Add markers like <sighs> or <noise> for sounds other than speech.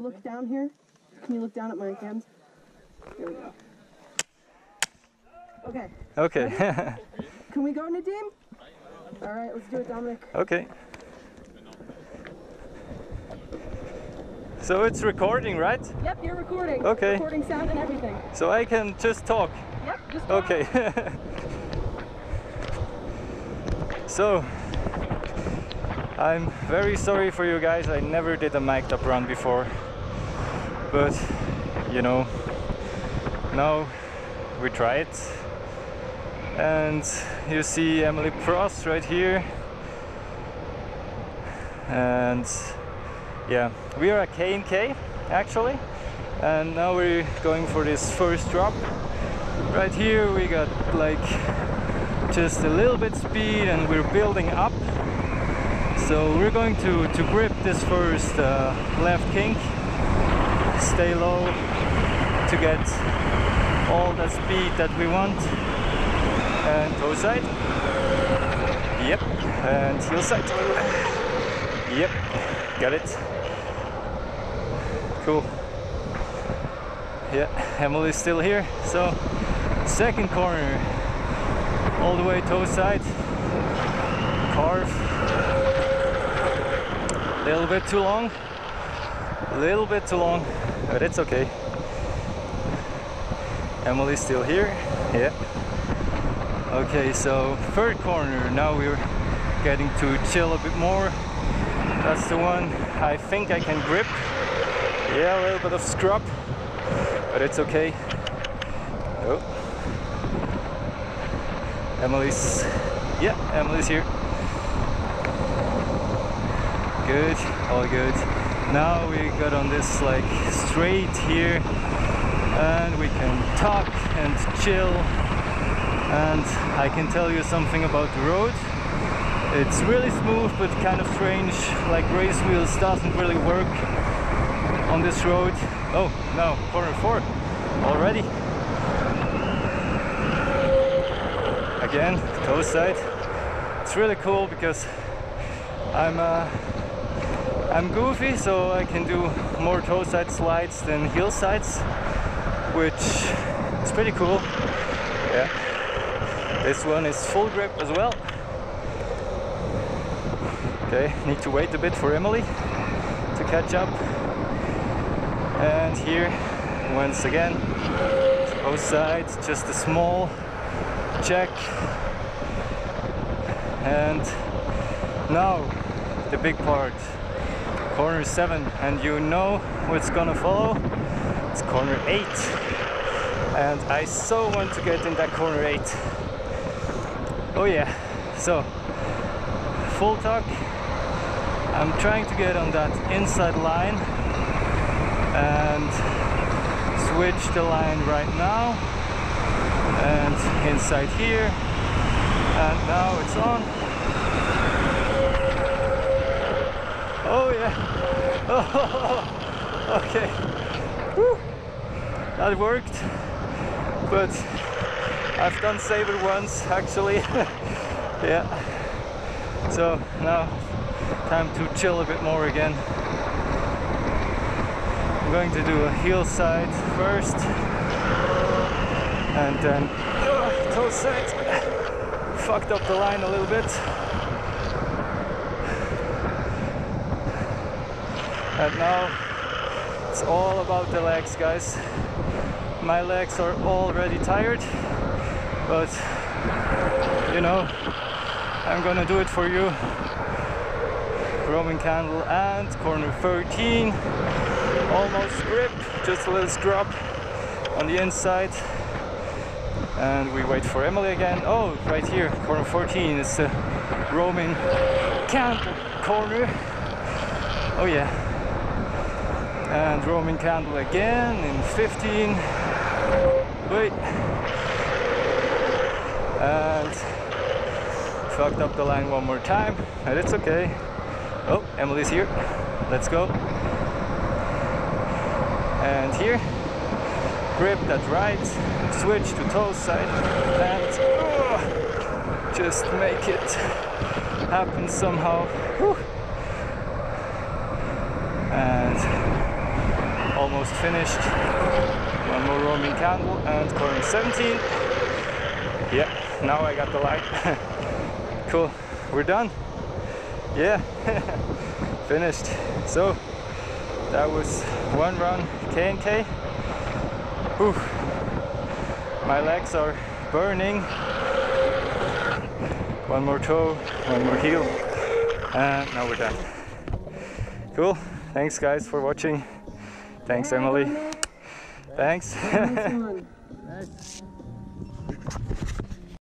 Look down here. Can you look down at my hands? We go. Okay. Okay. <laughs> Can we go, Nadim? All right, let's do it, Dominic. okay. So it's recording, right? Yep, you're recording. Okay. Recording sound and everything. So I can just talk. Yep, just go. Okay. <laughs> so I'm very sorry for you guys. I never did a mic'd up run before. But you know, now we try it. And you see Emily Pross right here. And yeah, we are a K and K actually. And now we're going for this first drop. Right here we got like just a little bit speed and we're building up. So we're going to, to grip this first uh, left kink, stay low to get all the speed that we want. And toe side. Yep. And heel side. Yep. Got it. Cool. Yeah, Emily's still here. So second corner, all the way toe side, carve. A little bit too long, a little bit too long, but it's okay. Emily's still here. Yeah. Okay, so third corner. Now we're getting to chill a bit more. That's the one I think I can grip. Yeah, a little bit of scrub but it's okay. Oh. Emily's, yeah, Emily's here. Good, all good. Now we got on this like straight here and we can talk and chill and I can tell you something about the road. It's really smooth but kind of strange, like race wheels doesn't really work on this road. Oh, no, corner four already. Again, toe side. It's really cool because I'm uh, I'm goofy, so I can do more toe side slides than heel sides, which is pretty cool. Yeah. This one is full grip as well. Okay, need to wait a bit for Emily to catch up. And here, once again, both sides, just a small check. And now, the big part, corner seven. And you know what's gonna follow? It's corner eight. And I so want to get in that corner eight. Oh yeah, so, full tuck. I'm trying to get on that inside line and switch the line right now and inside here and now it's on yeah <laughs> okay. Whew. that worked. But I've done saber once actually. <laughs> Yeah. So now time to chill a bit more again. I'm going to do a heel side first. And then <sighs> toe side fucked up the line a little bit and now it's all about the legs guys. My legs are already tired but you know I'm gonna do it for you. Roman candle and corner 13 almost grip just a little scrub on the inside. And we wait for Emily again. Oh right here corner 14 is the Roman candle corner. Oh yeah and Roman candle again in 15 wait. And fucked up the line one more time but it's okay. Oh Emily's here. Let's go. And here. Grip that right. Switch to toe side. And oh, just make it happen somehow. Whew. and almost finished. One more Roman candle and corner 17. Yeah, now I got the light. <laughs> cool, we're done. Yeah, <laughs> finished. So that was one run K and K. My legs are burning. One more toe, one more heel, and now we're done. Cool. Thanks guys for watching. Thanks Emily. Thanks. <laughs> One.